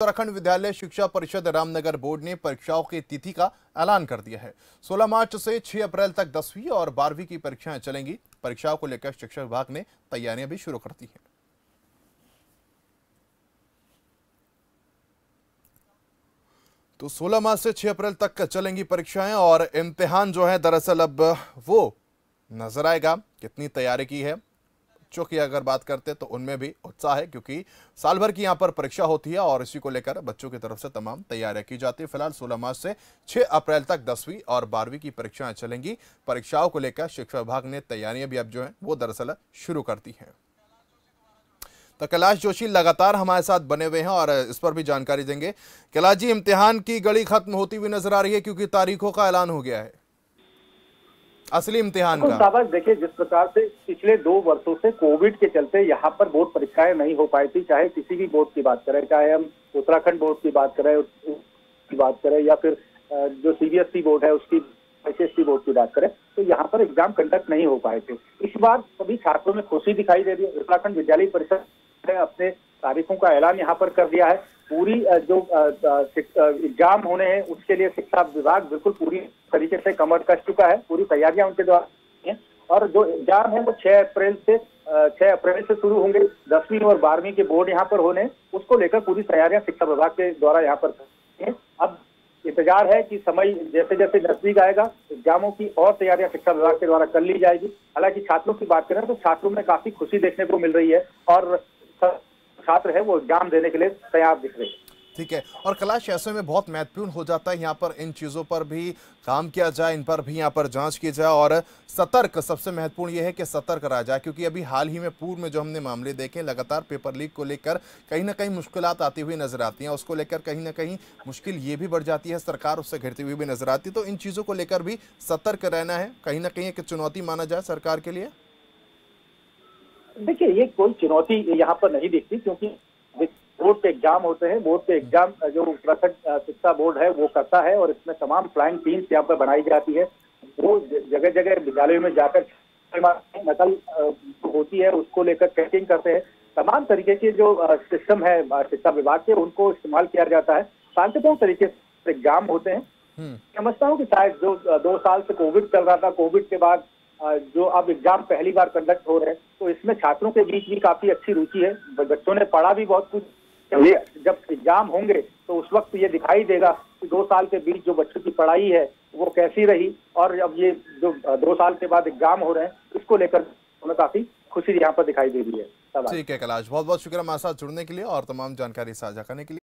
उत्तराखंड विद्यालय शिक्षा परिषद रामनगर बोर्ड ने परीक्षाओं की तिथि का ऐलान कर दिया है। 16 मार्च से 6 अप्रैल तक दसवीं और बारहवीं की परीक्षाएँ चलेंगी। परीक्षाओं को लेकर शिक्षा विभाग ने तैयारियाँ भी शुरू कर दी हैं। तो 16 मार्च से 6 अप्रैल तक चलेंगी परीक्षाएँ और इम्तिहान जो है, दरअसल अब वो नज़र आएगा कितनी तैयारी की है। बच्चों की अगर बात करते हैं तो उनमें भी उत्साह है, क्योंकि साल भर की यहाँ पर परीक्षा होती है और इसी को लेकर बच्चों की तरफ़ से तमाम तैयारियाँ की जाती है। फ़िलहाल 16 मार्च से छह अप्रैल तक दसवीं और बारहवीं की परीक्षाएँ चलेंगी। परीक्षाओं को लेकर शिक्षा विभाग ने तैयारियाँ भी अब जो है, वो दरअसल शुरू कर दी है। तो कैलाश जोशी लगातार हमारे साथ बने हुए हैं और इस पर भी जानकारी देंगे। कैलाश जी, इम्तिहान की गड़ी खत्म होती हुई नज़र आ रही है, क्योंकि तारीखों का ऐलान हो गया है। असली इम्तिहान का। देखिए जिस प्रकार से पिछले दो वर्षों से कोविड के चलते यहाँ पर बोर्ड परीक्षाएँ नहीं हो पाई थी चाहे किसी भी बोर्ड की बात करें चाहे हम उत्तराखंड बोर्ड की बात करें की बात करें या फिर जो सीबीएसई बोर्ड है उसकी एसएससी बोर्ड की बात करें तो यहाँ पर एग्ज़ाम कंडक्ट नहीं हो पाए थे। इस बार सभी छात्रों में खुशी दिखाई दे रही है। उत्तराखंड विद्यालय परिषद ने अपने तारीखों का ऐलान यहाँ पर कर दिया है। पूरी जो एग्ज़ाम होने हैं, उसके लिए शिक्षा विभाग बिल्कुल पूरी तरीके से कमर कस चुका है, पूरी तैयारियाँ उनके द्वारा और जो एग्ज़ाम है, वो 6 अप्रैल से 6 अप्रैल से शुरू होंगे, दसवीं और बारहवीं के बोर्ड यहाँ पर होने, उसको लेकर पूरी तैयारियाँ शिक्षा विभाग के द्वारा यहाँ पर अब इंतज़ार है कि समय जैसे जैसे नज़दीक आएगा, एग्जामों की और तैयारियाँ शिक्षा विभाग के द्वारा कर ली जाएगी। हालाँकि छात्रों की बात करें तो छात्रों में काफ़ी खुशी देखने को मिल रही है, और छात्र है, वो एग्ज़ाम देने के लिए तैयार दिख रहे हैं। ठीक है, और कैलाश, ऐसे में बहुत महत्वपूर्ण हो जाता है यहाँ पर इन चीज़ों पर भी काम किया जाए, इन पर भी यहाँ पर जाँच की जाए, और सतर्क सबसे महत्वपूर्ण ये है कि सतर्क रहा जाए, क्योंकि अभी हाल ही में पूर्व में जो हमने मामले देखे, लगातार पेपर लीक को लेकर कहीं ना कहीं मुश्किल आती हुई नज़र आती हैं, उसको लेकर कहीं ना कहीं मुश्किल ये भी बढ़ जाती है, सरकार उससे घिरती हुई भी नज़र आती है तो इन चीज़ों को लेकर भी सतर्क रहना है, कहीं ना कहीं एक चुनौती माना जाए सरकार के लिए। देखिए ये कोई चुनौती यहाँ पर नहीं दिखती क्योंकि बोर्ड के एग्ज़ाम होते हैं बोर्ड के एग्ज़ाम जो उत्तराखंड शिक्षा बोर्ड है वो करता है और इसमें तमाम फ्लाइंग टीम्स यहाँ पर बनाई जाती है। वो जगह जगह विद्यालयों में जाकर नकल होती है उसको लेकर चेकिंग करते हैं। तमाम तरीके के जो सिस्टम है शिक्षा विभाग के उनको इस्तेमाल किया जाता है। शांतिपूर्ण तरीके से एग्ज़ाम होते हैं। हम्म। समझता हूँ कि शायद जो दो साल से कोविड चल रहा था कोविड के बाद जो अब एग्ज़ाम पहली बार कंडक्ट हो रहे हैं तो इसमें छात्रों के बीच भी काफ़ी अच्छी रुचि है। बच्चों ने पढ़ा भी बहुत कुछ। जब एग्ज़ाम होंगे तो उस वक्त ये दिखाई देगा कि दो साल के बीच जो बच्चों की पढ़ाई है वो कैसी रही। और अब ये जो दो साल के बाद एग्ज़ाम हो रहे हैं इसको लेकर हमें काफ़ी खुशी यहाँ पर दिखाई दे रही है। ठीक है कैलाश बहुत बहुत शुक्रिया हमारे साथ जुड़ने के लिए और तमाम जानकारी साझा करने के लिए।